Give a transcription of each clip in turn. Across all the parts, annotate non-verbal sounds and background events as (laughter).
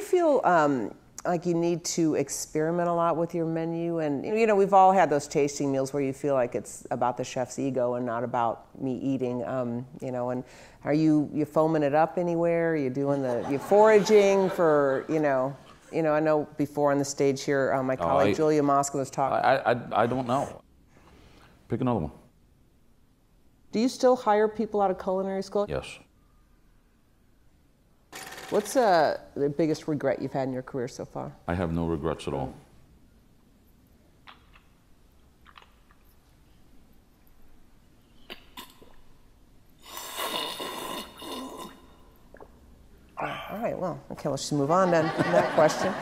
feel um, like you need to experiment a lot with your menu? And you know, we've all had those tasting meals where you feel like it's about the chef's ego and not about me eating. Um, you know, and are you you foaming it up anywhere? Are you doing the you foraging for you know? You know, I know before on the stage here, uh, my colleague I- Julia Mosca was talking. I, I, I don't know. Pick another one. Do you still hire people out of culinary school? Yes. What's uh, the biggest regret you've had in your career so far? I have no regrets at all. All right, well, okay, let's just move on then from that question.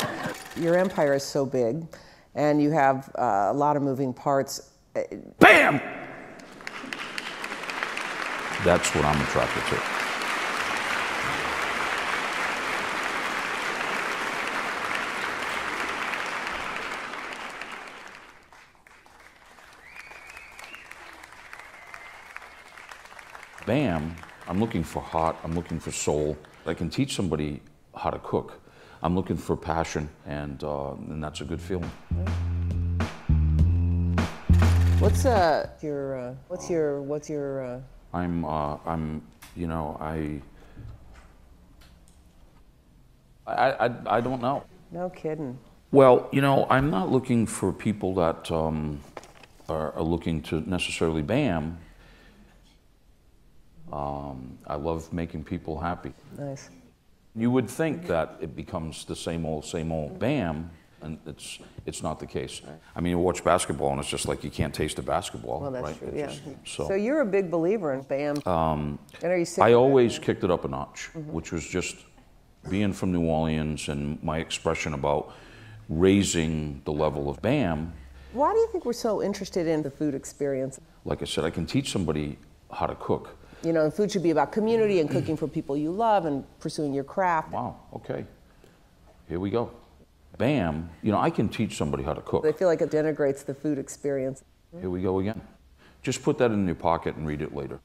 Your empire is so big, and you have uh, a lot of moving parts. Bam! That's what I'm attracted to. Bam, I'm looking for heart, I'm looking for soul. I can teach somebody how to cook. I'm looking for passion, and, uh, and that's a good feeling. What's uh, your uh, what's your what's your uh, I'm, uh, I'm, you know, I, I, I, I don't know. no kidding? Well, you know, I'm not looking for people that um, are, are looking to necessarily bam. Um, I love making people happy. Nice. You would think that it becomes the same old, same old bam, and it's it's not the case. I mean, you watch basketball, and it's just like you can't taste a basketball, Well, that's right? true. Yeah. just- so. so you're a big believer in BAM. Um, and are you I always kicked it up a notch, which was just being from New Orleans and my expression about raising the level of BAM. Why do you think we're so interested in the food experience? Like I said, I can teach somebody how to cook. You know, and food should be about community and (clears throat) cooking for people you love and pursuing your craft. Wow, okay. Here we go. BAM, you know, I can teach somebody how to cook. I feel like it denigrates the food experience. Here we go again. Just put that in your pocket and read it later.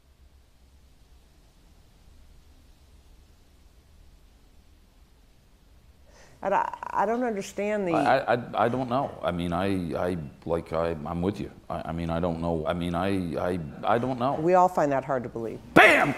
And I, I don't understand the. I, I, I don't know. I mean, I, I like, I, I'm with you. I, I mean, I don't know. I mean, I, I, I don't know. we all find that hard to believe. BAM!